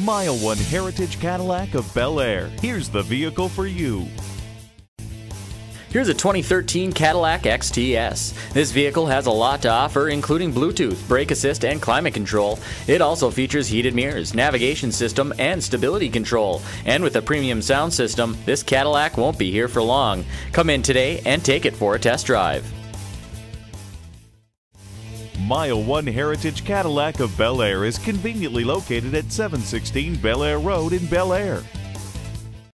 MileOne Heritage Cadillac of Bel Air. Here's the vehicle for you. Here's a 2013 Cadillac XTS. This vehicle has a lot to offer, including Bluetooth, brake assist, and climate control. It also features heated mirrors, navigation system, and stability control. And with a premium sound system, this Cadillac won't be here for long. Come in today and take it for a test drive. MileOne Heritage Cadillac of Bel Air is conveniently located at 716 Bel Air Road in Bel Air.